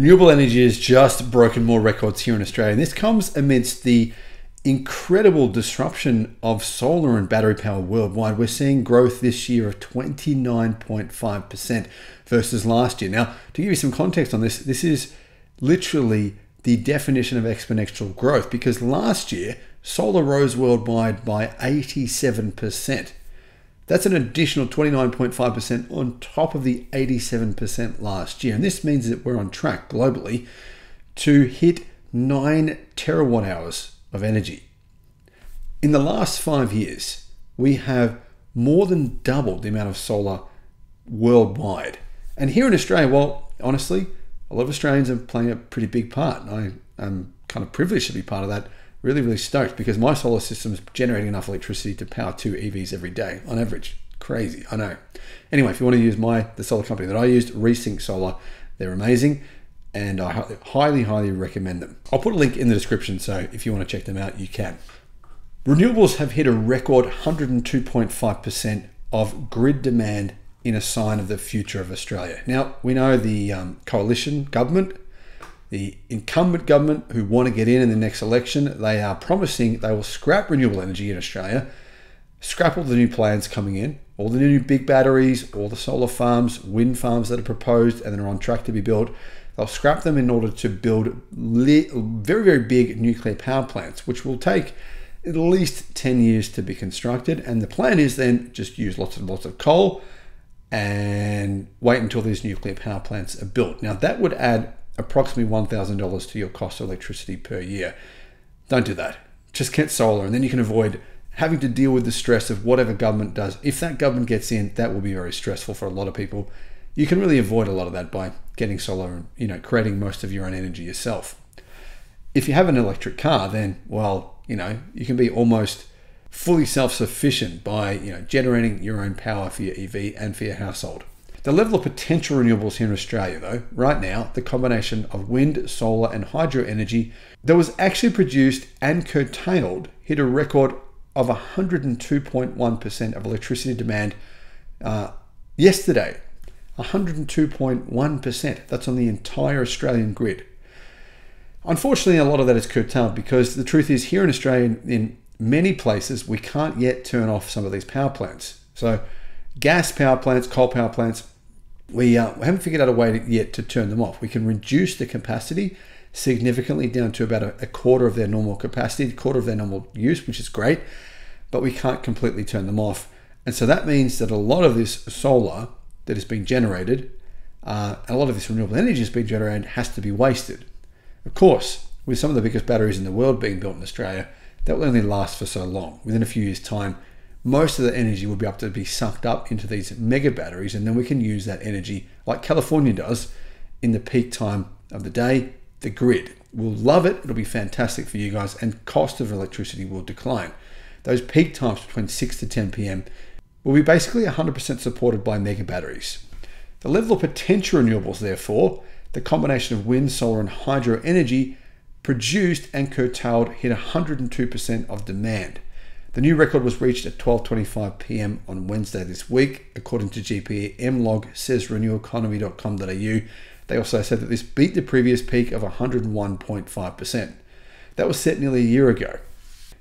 Renewable energy has just broken more records here in Australia, and this comes amidst the incredible disruption of solar and battery power worldwide. We're seeing growth this year of 29.5% versus last year. Now, to give you some context on this, this is literally the definition of exponential growth because last year solar rose worldwide by 87%. That's an additional 29.5% on top of the 87% last year. And this means that we're on track globally to hit 9 terawatt hours of energy. In the last five years, we have more than doubled the amount of solar worldwide. And here in Australia, well, honestly, a lot of Australians are playing a pretty big part. I am kind of privileged to be part of that really, really stoked because my solar system is generating enough electricity to power two EVs every day on average. Crazy, I know. Anyway, if you want to use my the solar company that I used, Resinc Solar, they're amazing and I highly, highly recommend them. I'll put a link in the description so if you want to check them out, you can. Renewables have hit a record 102.5% of grid demand in a sign of the future of Australia. Now, we know the um, coalition government the incumbent government who want to get in in the next election, they are promising they will scrap renewable energy in Australia, scrap all the new plans coming in, all the new big batteries, all the solar farms, wind farms that are proposed and that are on track to be built. They'll scrap them in order to build very, very big nuclear power plants, which will take at least 10 years to be constructed. And the plan is then just use lots and lots of coal and wait until these nuclear power plants are built. Now, that would add approximately $1,000 to your cost of electricity per year. Don't do that. Just get solar, and then you can avoid having to deal with the stress of whatever government does. If that government gets in, that will be very stressful for a lot of people. You can really avoid a lot of that by getting solar and you know creating most of your own energy yourself. If you have an electric car, then well, you know, you can be almost fully self-sufficient by you know generating your own power for your EV and for your household. The level of potential renewables here in Australia, though, right now, the combination of wind, solar, and hydro energy that was actually produced and curtailed hit a record of 102.1% of electricity demand uh, yesterday. 102.1%. That's on the entire Australian grid. Unfortunately, a lot of that is curtailed because the truth is, here in Australia, in many places, we can't yet turn off some of these power plants. So, gas power plants, coal power plants, we, uh, we haven't figured out a way to, yet to turn them off. We can reduce the capacity significantly down to about a, a, quarter of their normal capacity, a quarter of their normal use, which is great, but we can't completely turn them off. And so that means that a lot of this solar that is being generated, uh, a lot of this renewable energy that's being generated has to be wasted. Of course, with some of the biggest batteries in the world being built in Australia, that will only last for so long. Within a few years' time, most of the energy will be able to be sucked up into these mega batteries, and then we can use that energy like California does in the peak time of the day. The grid will love it, it'll be fantastic for you guys, and cost of electricity will decline. Those peak times between 6 to 10 p.m. will be basically 100% supported by mega batteries. The level of potential renewables, therefore, the combination of wind, solar, and hydro energy produced and curtailed hit 102% of demand. The new record was reached at 12:25 p.m. on Wednesday this week, according to GPE NEMLog says reneweconomy.com.au. They also said that this beat the previous peak of 101.5%. That was set nearly a year ago.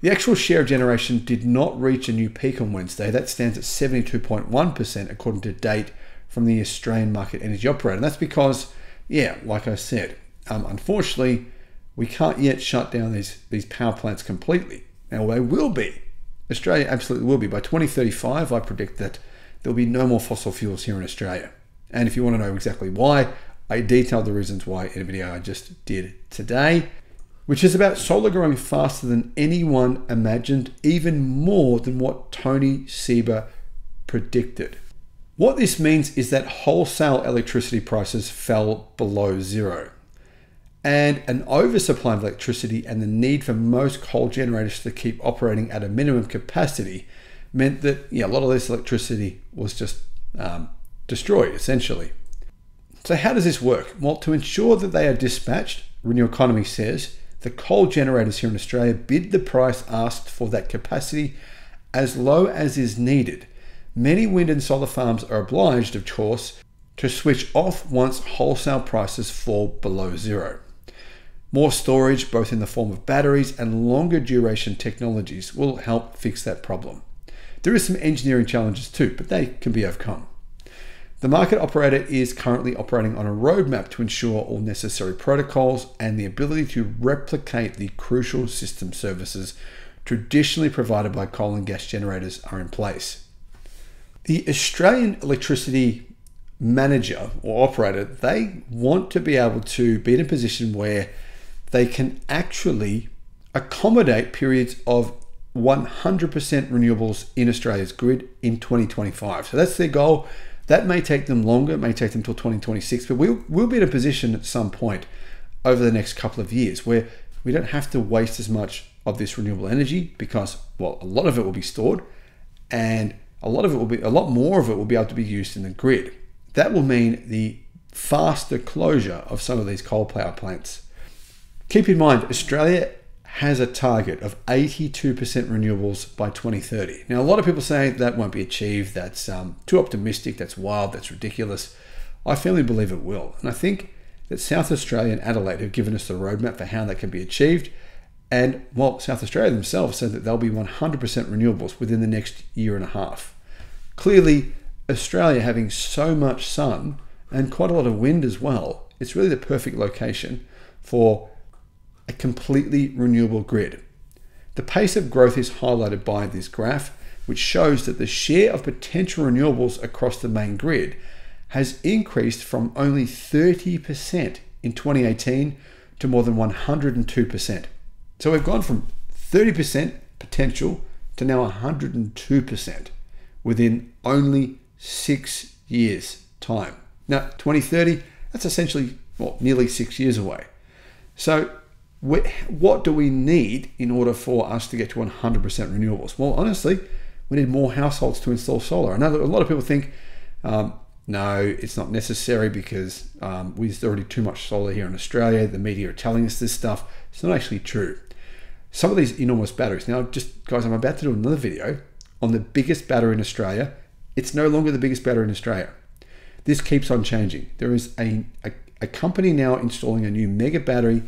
The actual share of generation did not reach a new peak on Wednesday. That stands at 72.1% according to date from the Australian Market Energy Operator. And that's because, yeah, like I said, um, unfortunately, we can't yet shut down these, these power plants completely. Now, they will be Australia absolutely will be. By 2035, I predict that there'll be no more fossil fuels here in Australia. And if you want to know exactly why, I detailed the reasons why in a video I just did today, which is about solar growing faster than anyone imagined, even more than what Tony Seba predicted. What this means is that wholesale electricity prices fell below zero and an oversupply of electricity and the need for most coal generators to keep operating at a minimum capacity meant that yeah, a lot of this electricity was just um, destroyed essentially. So, how does this work? Well, to ensure that they are dispatched, Renew Economy says the coal generators here in Australia bid the price asked for that capacity as low as is needed. Many wind and solar farms are obliged, of course, to switch off once wholesale prices fall below zero. More storage, both in the form of batteries and longer duration technologies, will help fix that problem. There is some engineering challenges too, but they can be overcome. The market operator is currently operating on a roadmap to ensure all necessary protocols and the ability to replicate the crucial system services traditionally provided by coal and gas generators are in place. The Australian electricity manager or operator, they want to be able to be in a position where they can actually accommodate periods of 100% renewables in Australia's grid in 2025. So that's their goal. That may take them longer, it may take them till 2026, but we'll, we'll be in a position at some point over the next couple of years where we don't have to waste as much of this renewable energy because, well, a lot of it will be stored and a lot of it will be, a lot more of it will be able to be used in the grid. That will mean the faster closure of some of these coal power plants. Keep in mind, Australia has a target of 82% renewables by 2030. Now, a lot of people say that won't be achieved. That's um, too optimistic. That's wild. That's ridiculous. I firmly believe it will. And I think that South Australia and Adelaide have given us the roadmap for how that can be achieved. And, well, South Australia themselves said that they'll be 100% renewables within the next year and a half. Clearly, Australia having so much sun and quite a lot of wind as well, it's really the perfect location for a completely renewable grid. The pace of growth is highlighted by this graph, which shows that the share of potential renewables across the main grid has increased from only 30% in 2018 to more than 102%. So we've gone from 30% potential to now 102% within only six years' time. Now, 2030, that's essentially, well, nearly six years away. So what do we need in order for us to get to 100% renewables? Well, honestly, we need more households to install solar. I know that a lot of people think, um, no, it's not necessary because um, there's already too much solar here in Australia. The media are telling us this stuff. It's not actually true. Some of these enormous batteries. Now, just guys, I'm about to do another video on the biggest battery in Australia. It's no longer the biggest battery in Australia. This keeps on changing. There is a, a, a company now installing a new mega battery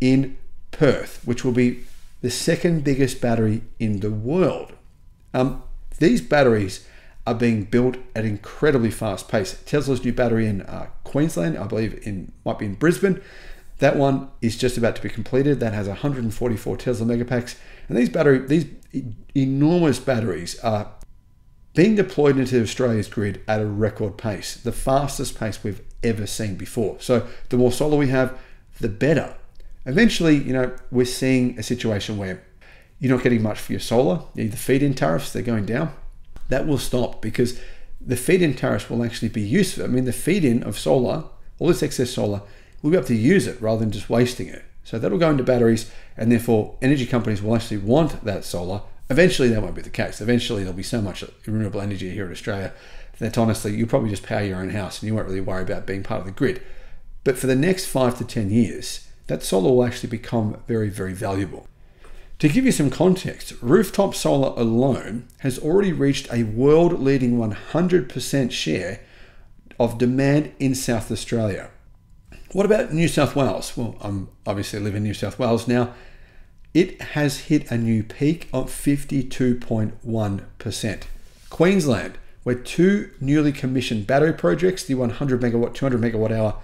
in Perth, which will be the second biggest battery in the world. Um, these batteries are being built at incredibly fast pace. Tesla's new battery in uh, Queensland, I believe, in might be in Brisbane. That one is just about to be completed. That has 144 Tesla megapacks, and these battery, these enormous batteries are being deployed into Australia's grid at a record pace, the fastest pace we've ever seen before. So the more solar we have, the better. Eventually, you know, we're seeing a situation where you're not getting much for your solar. The feed-in tariffs, they're going down. That will stop because the feed-in tariffs will actually be useful. I mean, the feed-in of solar, all this excess solar, we'll be able to use it rather than just wasting it. So that'll go into batteries, and therefore energy companies will actually want that solar. Eventually, that won't be the case. Eventually, there'll be so much renewable energy here in Australia that honestly, you'll probably just power your own house and you won't really worry about being part of the grid. But for the next five to 10 years, that solar will actually become very, very valuable. To give you some context, rooftop solar alone has already reached a world leading 100% share of demand in South Australia. What about New South Wales? Well, I'm obviously live in New South Wales now. It has hit a new peak of 52.1%. Queensland, where two newly commissioned battery projects, the 100 megawatt, 200 megawatt hour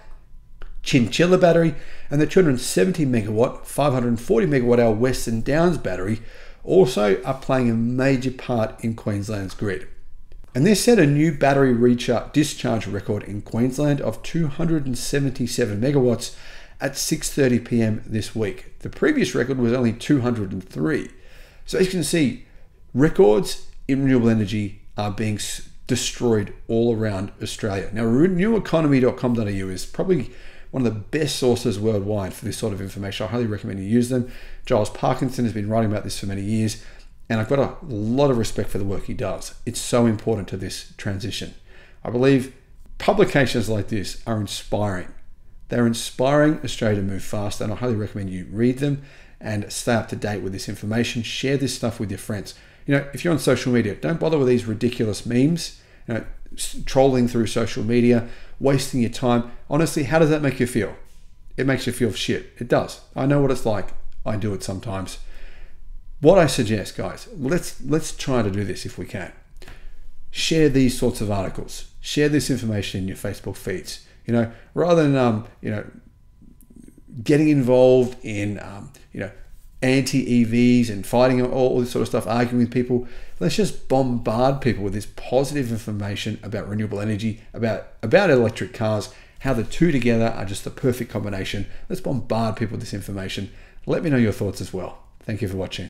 Chinchilla battery and the 270 megawatt, 540 megawatt hour Western Downs battery, also are playing a major part in Queensland's grid. And this set a new battery recharge discharge record in Queensland of 277 megawatts at 6:30 p.m. this week. The previous record was only 203. So as you can see, records in renewable energy are being destroyed all around Australia. Now, reneweconomy.com.au is probably one of the best sources worldwide for this sort of information. I highly recommend you use them. Giles Parkinson has been writing about this for many years and I've got a lot of respect for the work he does. It's so important to this transition. I believe publications like this are inspiring. They're inspiring Australia to move fast, and I highly recommend you read them and stay up to date with this information. Share this stuff with your friends. You know, if you're on social media, don't bother with these ridiculous memes. You know, trolling through social media, wasting your time. Honestly, how does that make you feel? It makes you feel shit. It does. I know what it's like. I do it sometimes. What I suggest, guys, let's let's try to do this if we can. Share these sorts of articles. Share this information in your Facebook feeds. You know, rather than um, you know getting involved in um, you know anti EVs and fighting all, all this sort of stuff, arguing with people. Let's just bombard people with this positive information about renewable energy, about about electric cars, how the two together are just the perfect combination. Let's bombard people with this information. Let me know your thoughts as well. Thank you for watching.